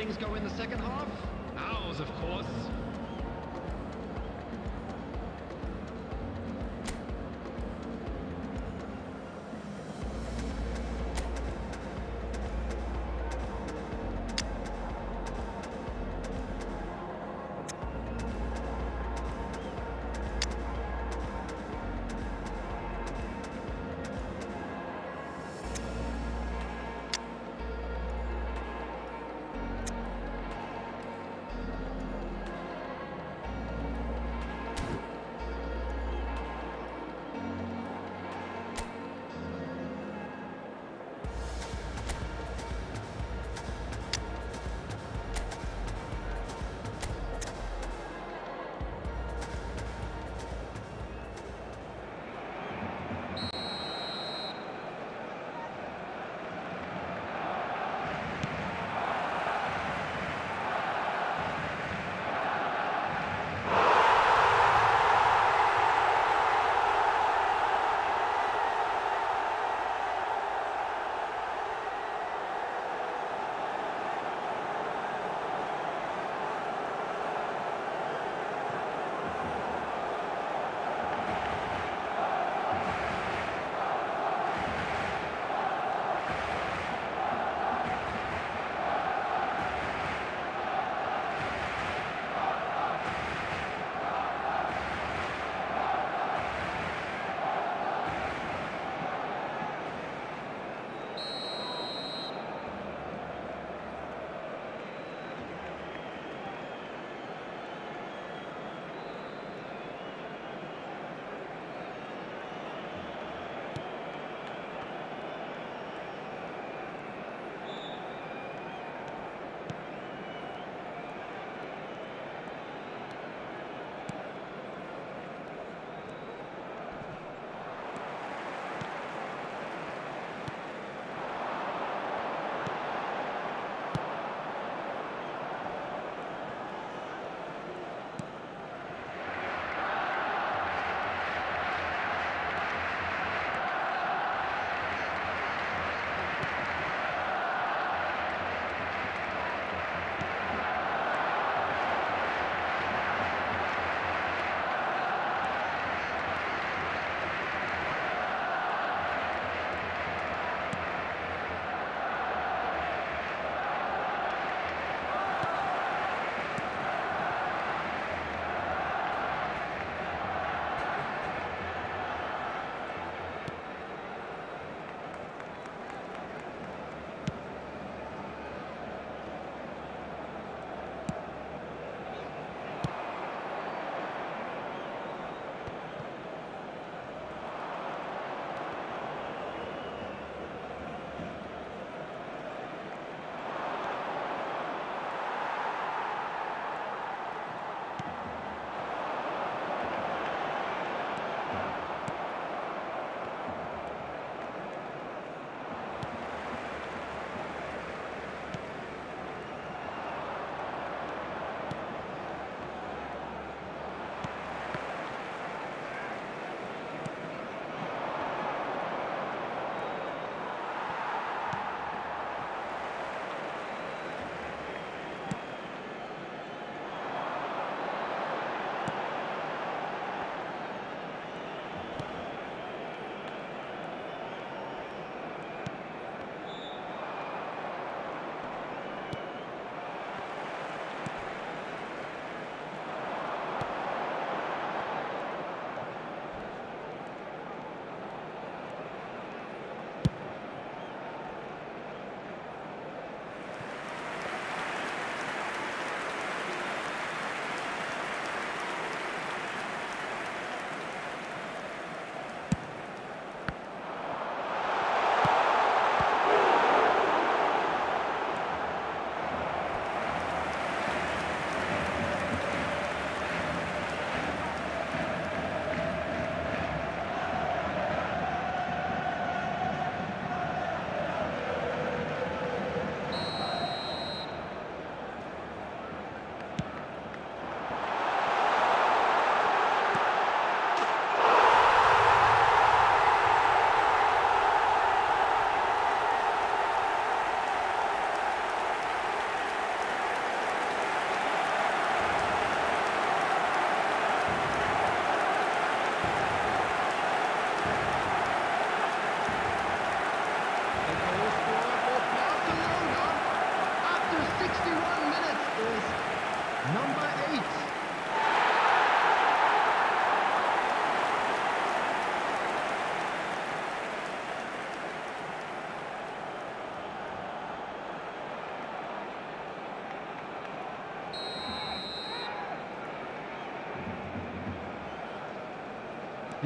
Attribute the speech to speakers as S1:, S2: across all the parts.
S1: things go in the second half?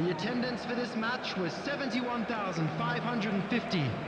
S1: The attendance for this match was 71,550.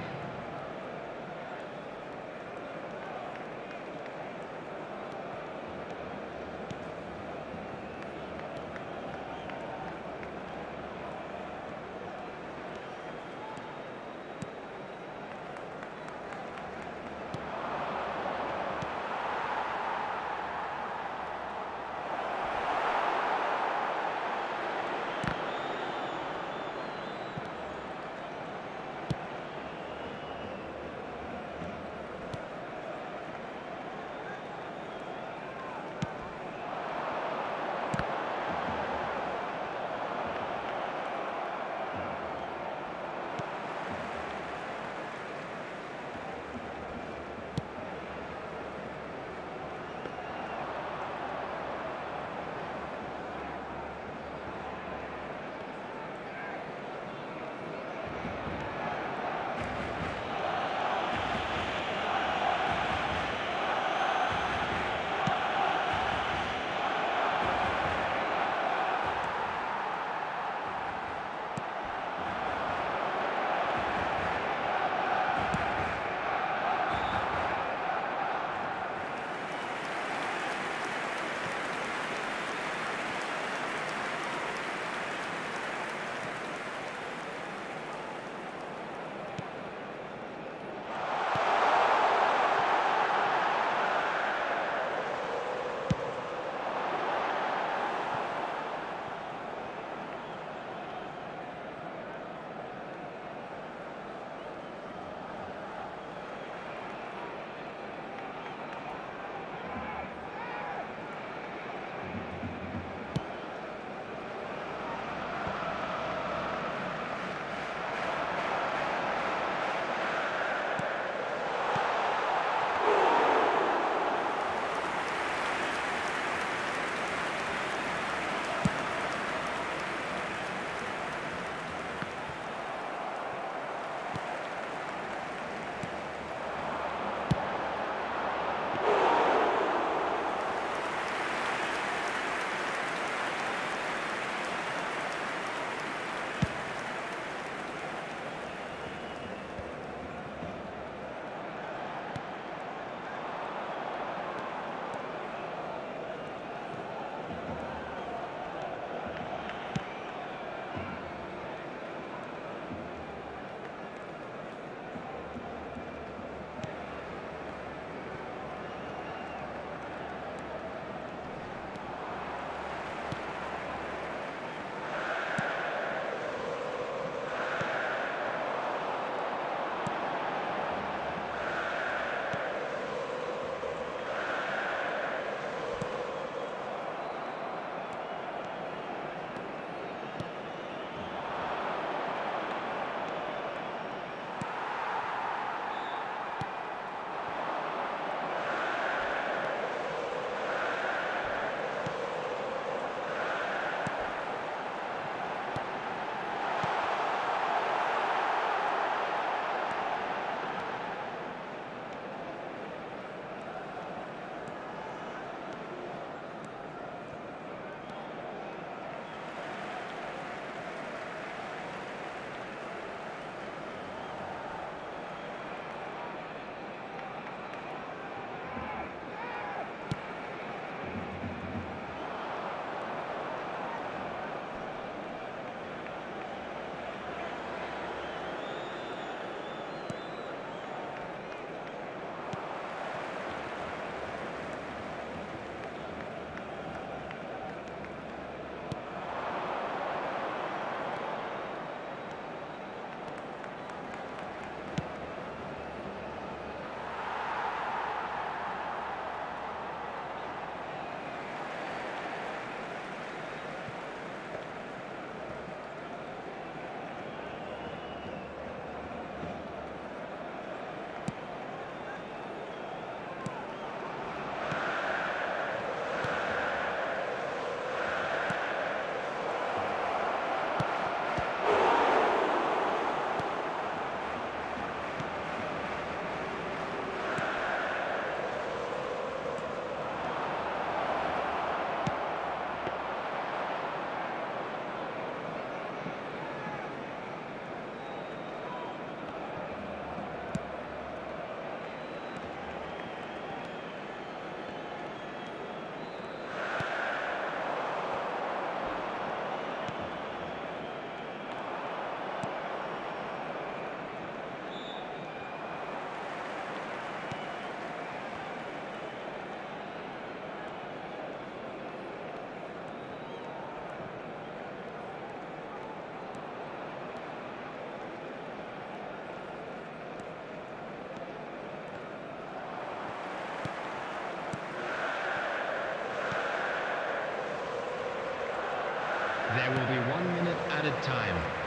S1: There will be one minute added time.